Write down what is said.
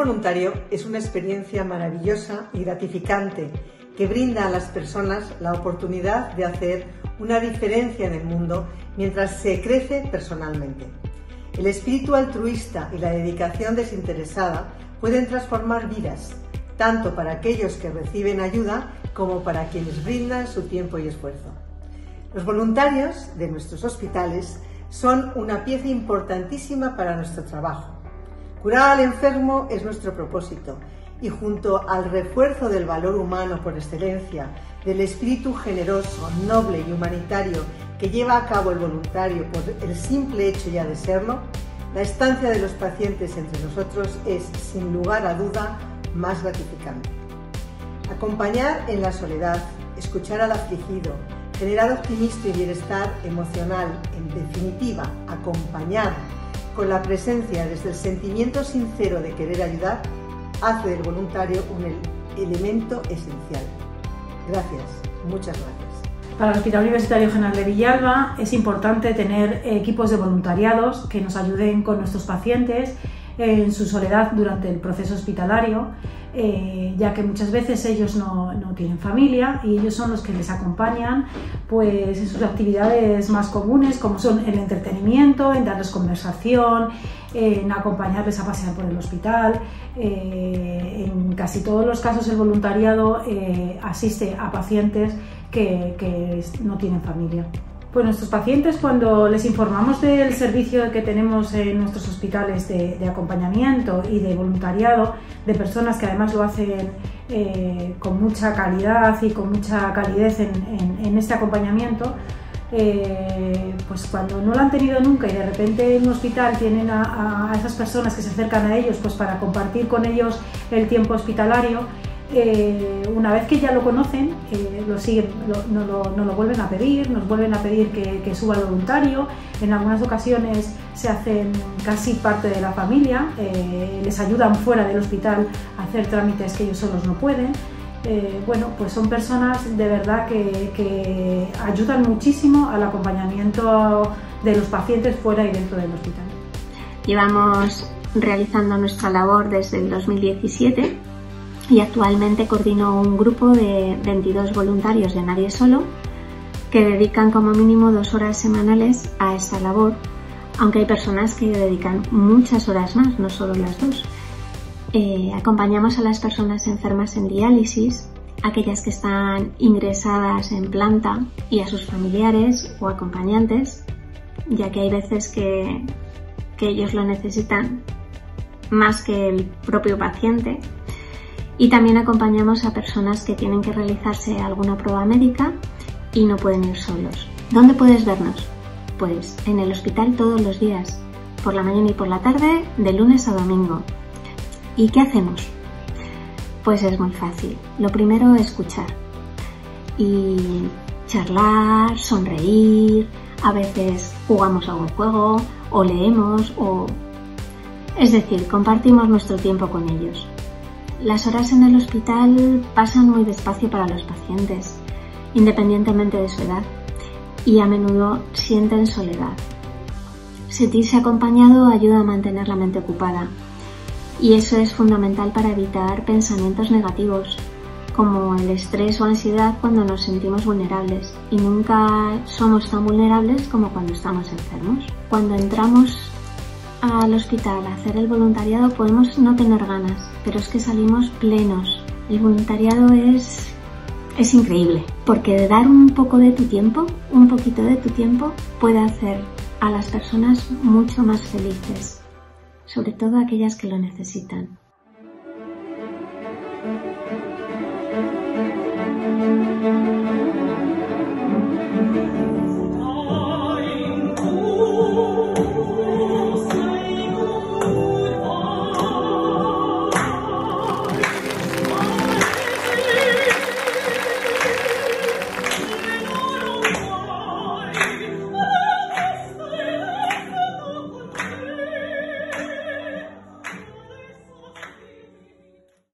voluntario es una experiencia maravillosa y gratificante que brinda a las personas la oportunidad de hacer una diferencia en el mundo mientras se crece personalmente. El espíritu altruista y la dedicación desinteresada pueden transformar vidas, tanto para aquellos que reciben ayuda como para quienes brindan su tiempo y esfuerzo. Los voluntarios de nuestros hospitales son una pieza importantísima para nuestro trabajo. Curar al enfermo es nuestro propósito y junto al refuerzo del valor humano por excelencia, del espíritu generoso, noble y humanitario que lleva a cabo el voluntario por el simple hecho ya de serlo, la estancia de los pacientes entre nosotros es, sin lugar a duda, más gratificante. Acompañar en la soledad, escuchar al afligido, generar optimismo y bienestar emocional, en definitiva, acompañar con la presencia desde el sentimiento sincero de querer ayudar, hace del voluntario un elemento esencial. Gracias, muchas gracias. Para el Hospital Universitario General de Villalba es importante tener equipos de voluntariados que nos ayuden con nuestros pacientes en su soledad durante el proceso hospitalario, eh, ya que muchas veces ellos no, no, tienen familia y ellos son los que les acompañan pues, en sus actividades más comunes, como son el entretenimiento, en darles conversación, en acompañarles a pasear por el hospital. Eh, en casi todos los casos el voluntariado eh, asiste a pacientes que, que no tienen familia. Pues nuestros pacientes, cuando les informamos del servicio que tenemos en nuestros hospitales de, acompañamiento y de voluntariado, de personas que además lo hacen eh, con mucha calidad y con mucha calidez en, este acompañamiento, eh, pues cuando no lo han tenido nunca y de repente en un hospital tienen a, a esas personas que se acercan a ellos pues para compartir con ellos el tiempo hospitalario, eh, una vez que ya lo conocen, eh, lo siguen, no, lo, vuelven a pedir, nos vuelven a pedir que, suba el voluntario. En algunas ocasiones se hacen casi parte de la familia, eh, les ayudan fuera del hospital a hacer trámites que ellos solos no pueden. bueno, pues son personas de verdad que, que ayudan muchísimo al acompañamiento de los pacientes fuera y dentro del hospital. Llevamos realizando nuestra labor desde el 2017 y actualmente coordino un grupo de 22 voluntarios de Nadie Solo que dedican como mínimo dos horas semanales a esta labor, aunque hay personas que dedican muchas horas más, no solo las dos. Eh, acompañamos a las personas enfermas en diálisis, aquellas que están ingresadas en planta y a sus familiares o acompañantes, ya que hay veces que, que ellos lo necesitan más que el propio paciente y también acompañamos a personas que tienen que realizarse alguna prueba médica y no pueden ir solos. ¿Dónde puedes vernos? Pues en el hospital todos los días, por la mañana y por la tarde, de lunes a domingo. ¿Y qué hacemos? Pues es muy fácil. Lo primero, escuchar. Y charlar, sonreír, a veces jugamos a un juego o leemos o... Es decir, compartimos nuestro tiempo con ellos. Las horas en el hospital pasan muy despacio para los pacientes, independientemente de su edad, y a menudo sienten soledad. Sentirse acompañado ayuda a mantener la mente ocupada, y eso es fundamental para evitar pensamientos negativos, como el estrés o ansiedad cuando nos sentimos vulnerables, y nunca somos tan vulnerables como cuando estamos enfermos. Cuando entramos al hospital hacer el voluntariado podemos no tener ganas, pero es que salimos plenos. El voluntariado es, es increíble, porque dar un poco de tu tiempo, un poquito de tu tiempo, puede hacer a las personas mucho más felices, sobre todo aquellas que lo necesitan.